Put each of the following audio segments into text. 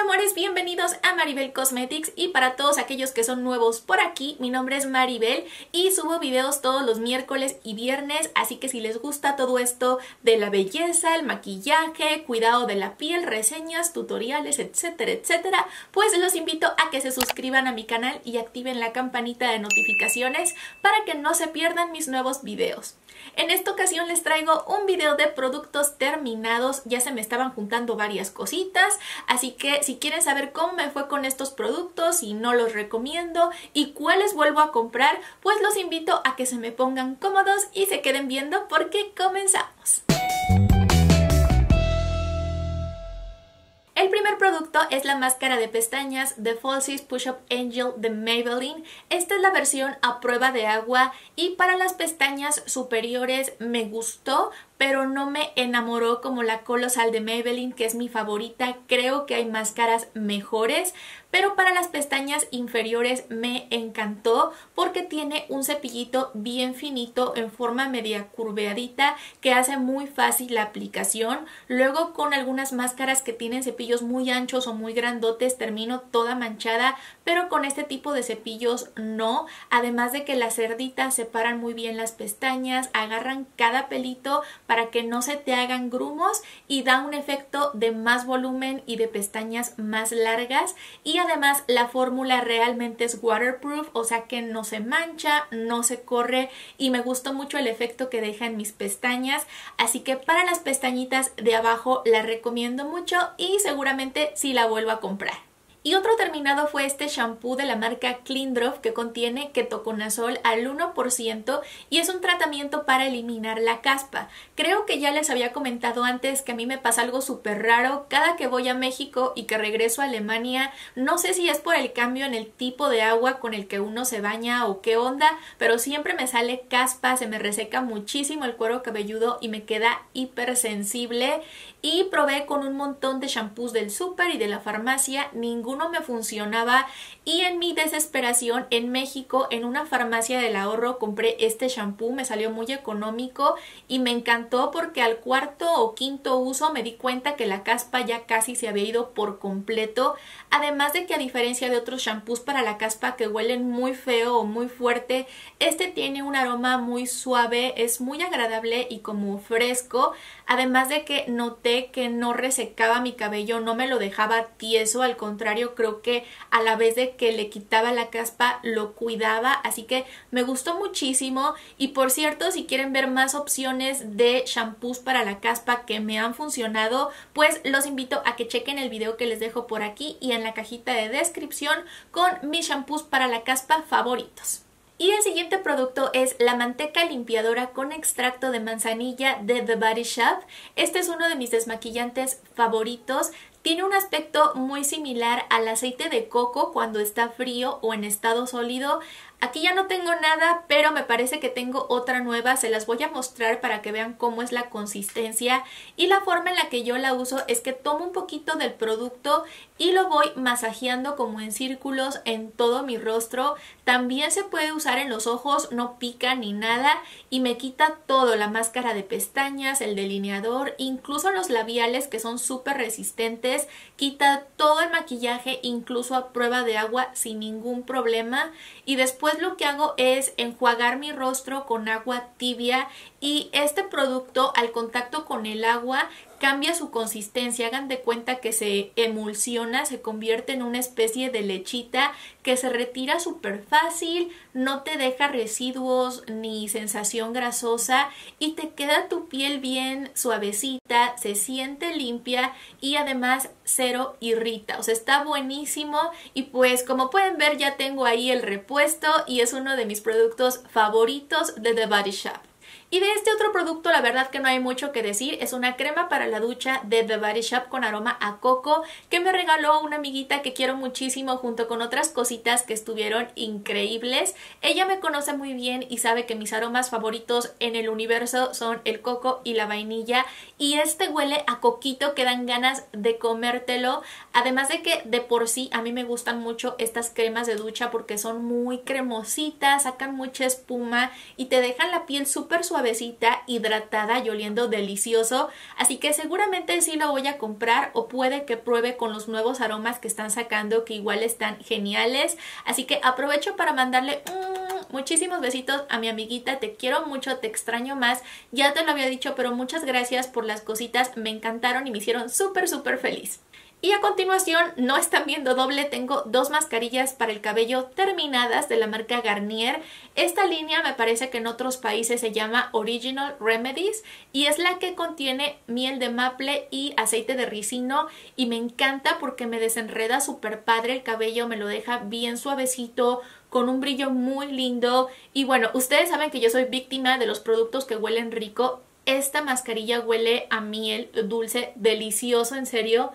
amores, bienvenidos a Maribel Cosmetics. Y para todos aquellos que son nuevos por aquí, mi nombre es Maribel y subo videos todos los miércoles y viernes, así que si les gusta todo esto de la belleza, el maquillaje, cuidado de la piel, reseñas, tutoriales, etcétera, etcétera, pues los invito a que se suscriban a mi canal y activen la campanita de notificaciones para que no se pierdan mis nuevos videos. En esta ocasión les traigo un video de productos terminados, ya se me estaban juntando varias cositas, así que si quieren saber cómo me fue con estos productos y no los recomiendo y cuáles vuelvo a comprar, pues los invito a que se me pongan cómodos y se queden viendo porque comenzamos. El primer producto es la máscara de pestañas de Falsies Push Up Angel de Maybelline. Esta es la versión a prueba de agua y para las pestañas superiores me gustó pero no me enamoró como la colosal de Maybelline, que es mi favorita. Creo que hay máscaras mejores, pero para las pestañas inferiores me encantó porque tiene un cepillito bien finito en forma media curveadita que hace muy fácil la aplicación. Luego con algunas máscaras que tienen cepillos muy anchos o muy grandotes termino toda manchada, pero con este tipo de cepillos no. Además de que las cerditas separan muy bien las pestañas, agarran cada pelito para que no se te hagan grumos y da un efecto de más volumen y de pestañas más largas y además la fórmula realmente es waterproof, o sea que no se mancha, no se corre y me gustó mucho el efecto que deja en mis pestañas, así que para las pestañitas de abajo la recomiendo mucho y seguramente sí la vuelvo a comprar. Y otro terminado fue este shampoo de la marca Clean que contiene ketoconazol al 1% y es un tratamiento para eliminar la caspa. Creo que ya les había comentado antes que a mí me pasa algo súper raro cada que voy a México y que regreso a Alemania. No sé si es por el cambio en el tipo de agua con el que uno se baña o qué onda, pero siempre me sale caspa, se me reseca muchísimo el cuero cabelludo y me queda hipersensible. Y probé con un montón de shampoos del súper y de la farmacia, ninguno me funcionaba y en mi desesperación en México en una farmacia del ahorro compré este shampoo, me salió muy económico y me encantó porque al cuarto o quinto uso me di cuenta que la caspa ya casi se había ido por completo, además de que a diferencia de otros shampoos para la caspa que huelen muy feo o muy fuerte, este tiene un aroma muy suave, es muy agradable y como fresco, además de que noté que no resecaba mi cabello, no me lo dejaba tieso, al contrario creo que a la vez de que le quitaba la caspa lo cuidaba, así que me gustó muchísimo y por cierto si quieren ver más opciones de shampoos para la caspa que me han funcionado, pues los invito a que chequen el video que les dejo por aquí y en la cajita de descripción con mis shampoos para la caspa favoritos. Y el siguiente producto es la manteca limpiadora con extracto de manzanilla de The Body Shop. Este es uno de mis desmaquillantes favoritos. Tiene un aspecto muy similar al aceite de coco cuando está frío o en estado sólido. Aquí ya no tengo nada, pero me parece que tengo otra nueva, se las voy a mostrar para que vean cómo es la consistencia. Y la forma en la que yo la uso es que tomo un poquito del producto y lo voy masajeando como en círculos en todo mi rostro. También se puede usar en los ojos, no pica ni nada. Y me quita todo, la máscara de pestañas, el delineador, incluso los labiales que son súper resistentes, quita todo el maquillaje incluso a prueba de agua sin ningún problema. Y después lo que hago es enjuagar mi rostro con agua tibia y este producto al contacto con el agua cambia su consistencia, hagan de cuenta que se emulsiona, se convierte en una especie de lechita que se retira súper fácil, no te deja residuos ni sensación grasosa y te queda tu piel bien suavecita, se siente limpia y además cero irrita, o sea está buenísimo y pues como pueden ver ya tengo ahí el repuesto y es uno de mis productos favoritos de The Body Shop. Y de este otro producto la verdad que no hay mucho que decir, es una crema para la ducha de The Body Shop con aroma a coco que me regaló una amiguita que quiero muchísimo junto con otras cositas que estuvieron increíbles. Ella me conoce muy bien y sabe que mis aromas favoritos en el universo son el coco y la vainilla y este huele a coquito que dan ganas de comértelo. Además de que de por sí a mí me gustan mucho estas cremas de ducha porque son muy cremositas, sacan mucha espuma y te dejan la piel súper suave suavecita, hidratada y oliendo delicioso, así que seguramente sí lo voy a comprar o puede que pruebe con los nuevos aromas que están sacando que igual están geniales, así que aprovecho para mandarle muchísimos besitos a mi amiguita, te quiero mucho, te extraño más, ya te lo había dicho, pero muchas gracias por las cositas, me encantaron y me hicieron súper súper feliz. Y a continuación, no están viendo doble, tengo dos mascarillas para el cabello terminadas de la marca Garnier. Esta línea me parece que en otros países se llama Original Remedies y es la que contiene miel de maple y aceite de ricino y me encanta porque me desenreda súper padre el cabello, me lo deja bien suavecito, con un brillo muy lindo y bueno, ustedes saben que yo soy víctima de los productos que huelen rico. Esta mascarilla huele a miel dulce, delicioso, en serio.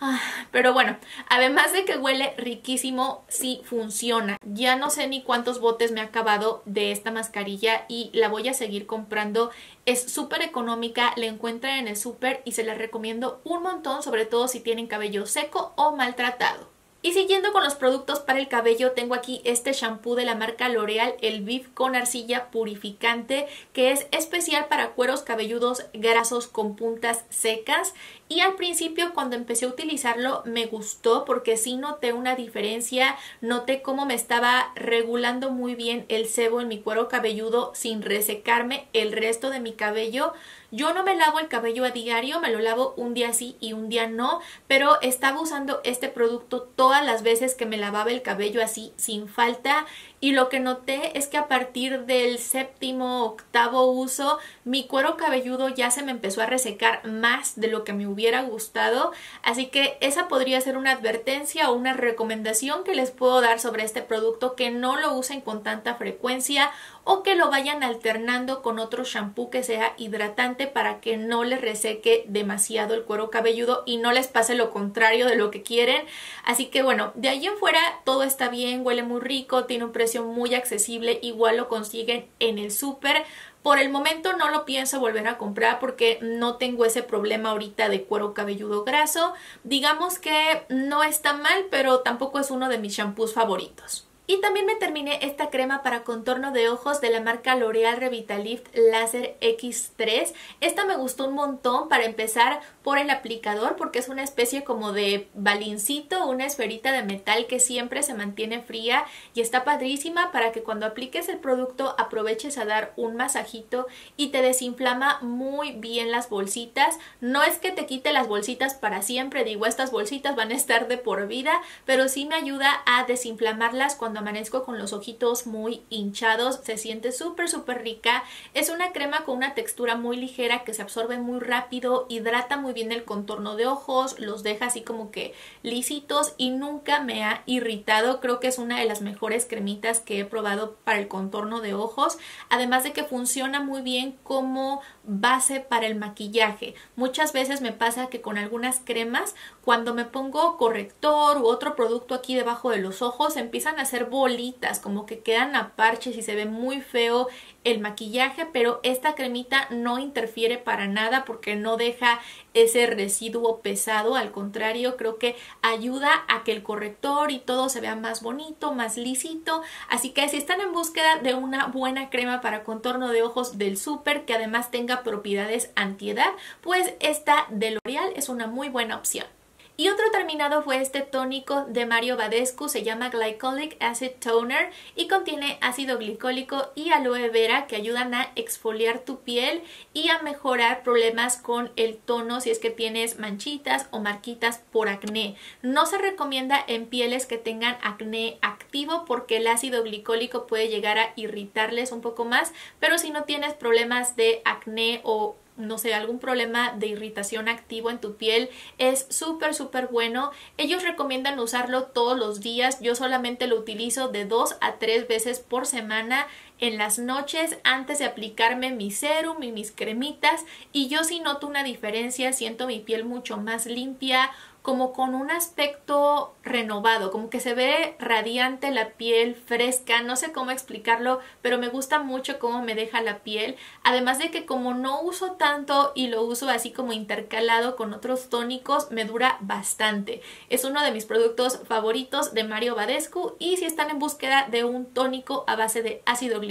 Ah, pero bueno, además de que huele riquísimo, sí funciona. Ya no sé ni cuántos botes me ha acabado de esta mascarilla y la voy a seguir comprando. Es súper económica, la encuentran en el súper y se la recomiendo un montón, sobre todo si tienen cabello seco o maltratado. Y siguiendo con los productos para el cabello, tengo aquí este shampoo de la marca L'Oreal, el Viv con arcilla purificante, que es especial para cueros cabelludos grasos con puntas secas. Y al principio cuando empecé a utilizarlo me gustó porque sí noté una diferencia, noté cómo me estaba regulando muy bien el sebo en mi cuero cabelludo sin resecarme el resto de mi cabello. Yo no me lavo el cabello a diario, me lo lavo un día sí y un día no, pero estaba usando este producto todas las veces que me lavaba el cabello así sin falta y lo que noté es que a partir del séptimo, octavo uso, mi cuero cabelludo ya se me empezó a resecar más de lo que me hubiera gustado. Así que esa podría ser una advertencia o una recomendación que les puedo dar sobre este producto, que no lo usen con tanta frecuencia o que lo vayan alternando con otro shampoo que sea hidratante para que no les reseque demasiado el cuero cabelludo y no les pase lo contrario de lo que quieren. Así que bueno, de ahí en fuera todo está bien, huele muy rico, tiene un precio muy accesible, igual lo consiguen en el súper. Por el momento no lo pienso volver a comprar porque no tengo ese problema ahorita de cuero cabelludo graso. Digamos que no está mal, pero tampoco es uno de mis shampoos favoritos. Y también me terminé esta crema para contorno de ojos de la marca L'Oreal Revitalift Laser X3. Esta me gustó un montón para empezar por el aplicador porque es una especie como de balincito, una esferita de metal que siempre se mantiene fría y está padrísima para que cuando apliques el producto aproveches a dar un masajito y te desinflama muy bien las bolsitas. No es que te quite las bolsitas para siempre, digo estas bolsitas van a estar de por vida, pero sí me ayuda a desinflamarlas cuando amanezco con los ojitos muy hinchados, se siente súper súper rica. Es una crema con una textura muy ligera que se absorbe muy rápido, hidrata muy bien el contorno de ojos, los deja así como que lisitos y nunca me ha irritado. Creo que es una de las mejores cremitas que he probado para el contorno de ojos, además de que funciona muy bien como base para el maquillaje. Muchas veces me pasa que con algunas cremas, cuando me pongo corrector u otro producto aquí debajo de los ojos, empiezan a hacer bolitas, como que quedan a parches y se ve muy feo el maquillaje, pero esta cremita no interfiere para nada porque no deja ese residuo pesado, al contrario, creo que ayuda a que el corrector y todo se vea más bonito, más lisito, así que si están en búsqueda de una buena crema para contorno de ojos del súper que además tenga propiedades antiedad, pues esta de L'Oreal es una muy buena opción. Y otro terminado fue este tónico de Mario Badescu, se llama Glycolic Acid Toner y contiene ácido glicólico y aloe vera que ayudan a exfoliar tu piel y a mejorar problemas con el tono si es que tienes manchitas o marquitas por acné. No se recomienda en pieles que tengan acné activo porque el ácido glicólico puede llegar a irritarles un poco más, pero si no tienes problemas de acné o no sé, algún problema de irritación activo en tu piel, es súper, súper bueno. Ellos recomiendan usarlo todos los días. Yo solamente lo utilizo de dos a tres veces por semana en las noches antes de aplicarme mi serum y mis cremitas y yo sí noto una diferencia, siento mi piel mucho más limpia, como con un aspecto renovado, como que se ve radiante la piel, fresca, no sé cómo explicarlo, pero me gusta mucho cómo me deja la piel, además de que como no uso tanto y lo uso así como intercalado con otros tónicos, me dura bastante. Es uno de mis productos favoritos de Mario Badescu y si están en búsqueda de un tónico a base de ácido glicólico,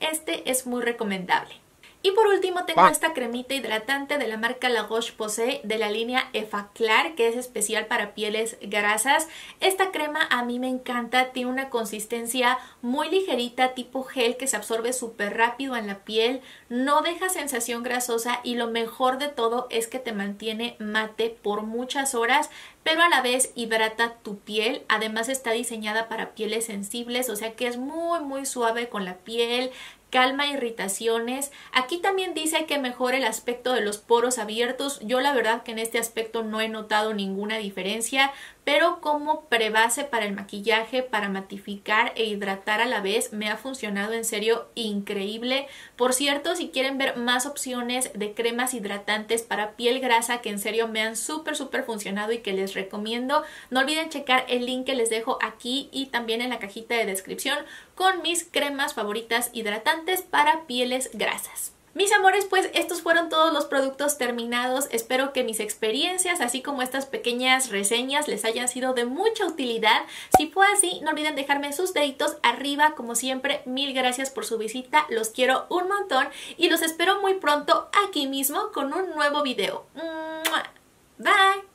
este es muy recomendable. Y por último tengo esta cremita hidratante de la marca La Roche-Posay de la línea Effaclar que es especial para pieles grasas. Esta crema a mí me encanta, tiene una consistencia muy ligerita tipo gel que se absorbe súper rápido en la piel, no deja sensación grasosa y lo mejor de todo es que te mantiene mate por muchas horas pero a la vez hidrata tu piel. Además está diseñada para pieles sensibles, o sea que es muy muy suave con la piel, calma irritaciones. Aquí también dice que mejora el aspecto de los poros abiertos. Yo la verdad que en este aspecto no he notado ninguna diferencia, pero como prebase para el maquillaje, para matificar e hidratar a la vez, me ha funcionado en serio increíble. Por cierto, si quieren ver más opciones de cremas hidratantes para piel grasa que en serio me han súper súper funcionado y que les recomiendo, no olviden checar el link que les dejo aquí y también en la cajita de descripción con mis cremas favoritas hidratantes para pieles grasas. Mis amores, pues estos fueron todos los productos terminados. Espero que mis experiencias, así como estas pequeñas reseñas, les hayan sido de mucha utilidad. Si fue así, no olviden dejarme sus deditos arriba. Como siempre, mil gracias por su visita. Los quiero un montón y los espero muy pronto aquí mismo con un nuevo video. Bye.